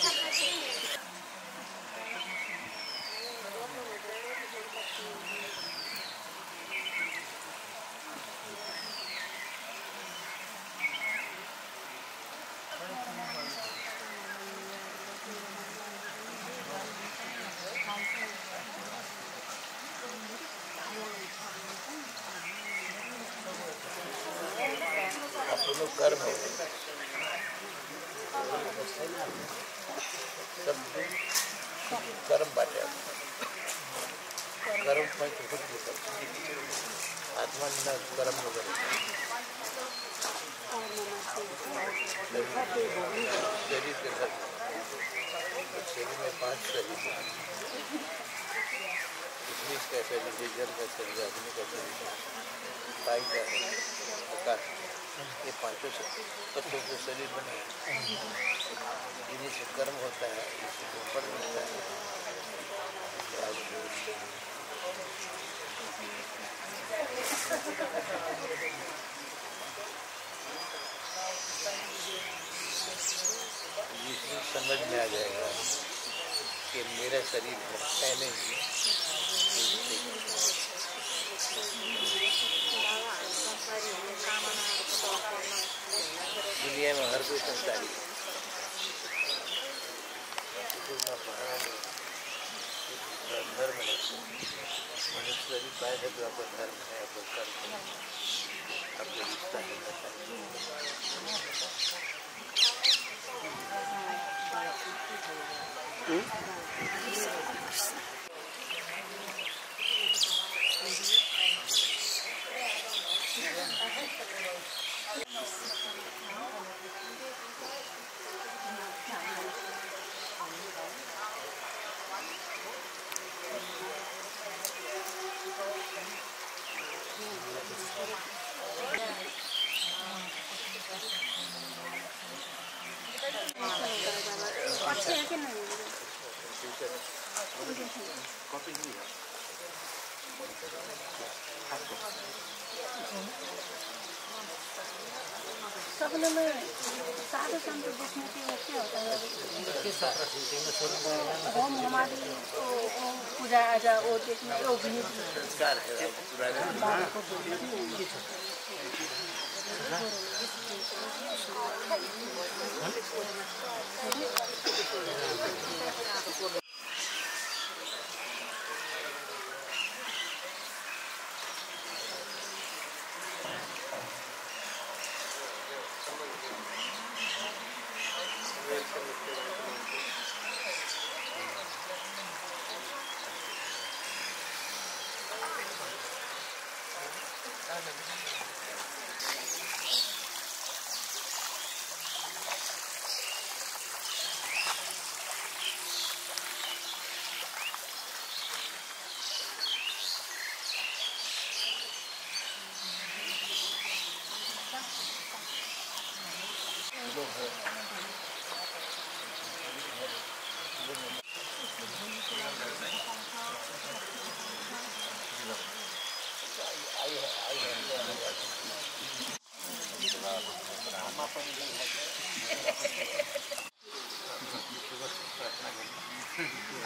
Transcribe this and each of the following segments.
Estou no carro. सब्ज़ी गर्म बाटे गर्म पाई तो खुद की सब्ज़ी आत्मा ने गर्म हो गए शरीर के घर शरीर में पाँच शरीर इंग्लिश का शरीर डीजल का शरीर आदमी का शरीर पाई का प्रकाश ये पाँचों से तत्वों के शरीर बने हैं। इन्हीं से कर्म होता है है। तो समझ में आ जाएगा कि मेरा शरीर है नहीं दुनिया में हर कोई संसारी है। धर्म है मनुष्य पाए है तो आपका धर्म है आपका कर्म है आपका रिश्ता है है कि नहीं कॉपी नहीं है सपने में साधु संत देखने के है पूजा आजा ごめん。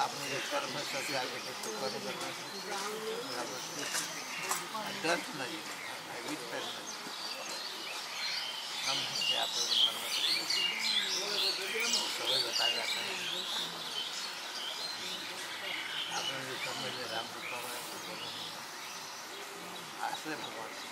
आपने जो कर्म है आगे तो कर्म डर नहीं विद डर नहीं हम हैं आप लोग मन में सब बता जाता है आपने जो समझ राम रूपा आश्रय भगवान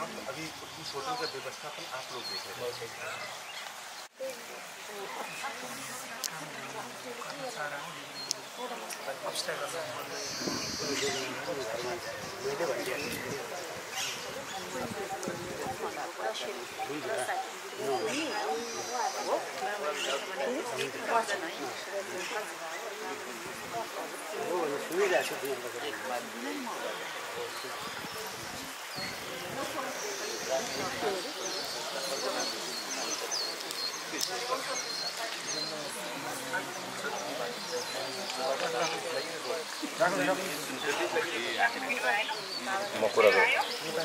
आप अभी होटल का व्यवस्थापन आप लोग देख। रहे हो म कुरा गर्छु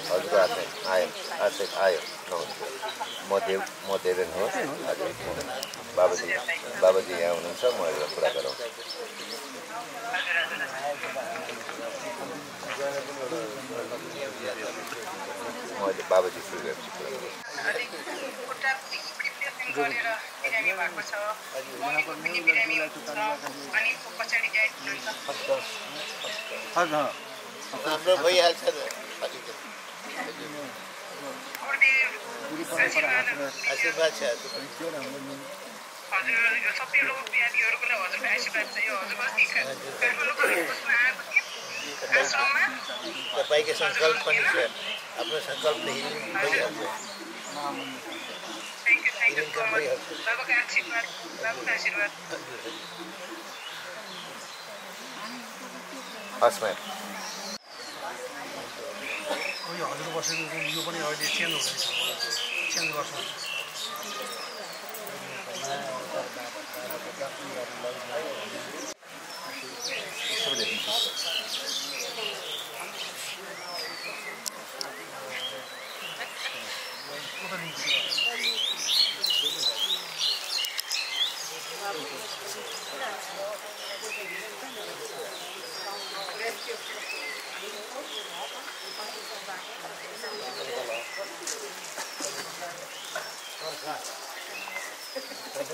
हजुरको हातमा आयो आशय आयो नमस्ते म देव म देवेन हो हजुर बाबाजी बाबाजी यहाँ हुनुहुन्छ म यसलाई कुरा गराउँछु अहिले बाबाजी सुर्गेपछि कुरा गर्छु हजुर राम्रो आशीर्वाद छ हजुर यो सबै बिहारीहरूको लागि हजुरको आशीर्वाद छ यो हजुरको तपाईँको सङ्कल्प पनि छ। आफ्नो सङ्कल्पले हस् म्याम यो हजुर बसेको यो पनि अहिले चेन्ज हुँदैछ। चेन्ज गर्छ।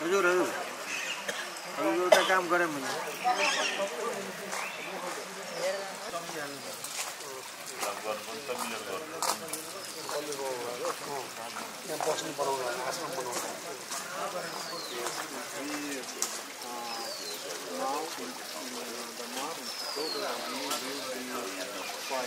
हजुर हजुर। हजुर एउटा काम गरौँ भने। बस्नु बनाउनु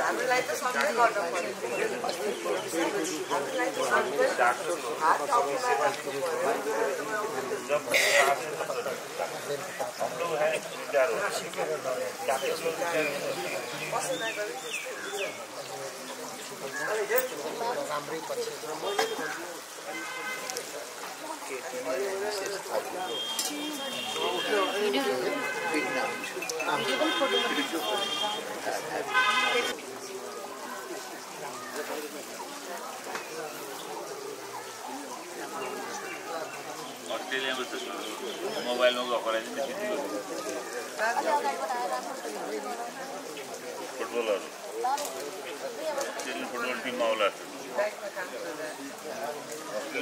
हामीलाई त सबै गर्नु पर्यो dar. त मोबाइलमा गएको रहेछ नि फुटबलहरू फुटबल टिममा आउला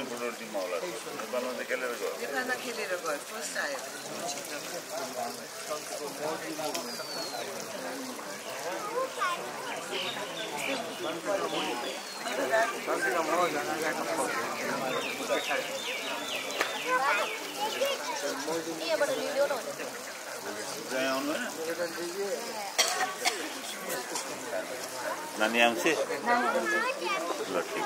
फुटबल टिममा आउला नेपालमा खेलेर गयो नेपालमा खेलेर गयो फर्स्ट आयो होइन नानी आउँछ? ल ठिक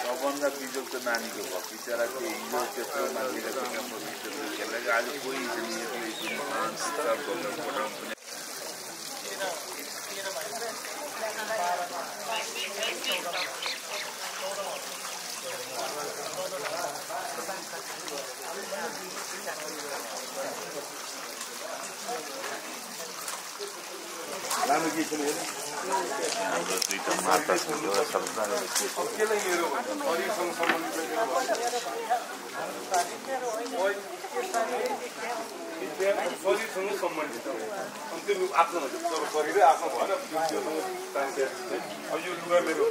सबभन्दा बिजोग त नानीको भयो बिचरा त्यो हिजो त्यत्रो मान्छेले खेल्दै आज कोही हाम्रो दुईवटा माता छ एउटा छ शरीरसँग सम्बन्धित अनि त्यो आफ्नो शरीरै आफ्नो भएन अब यो लुगा मेरो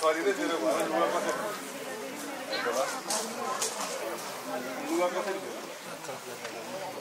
शरीरै मेरो भएन लुगा कसरी लुगा कसरी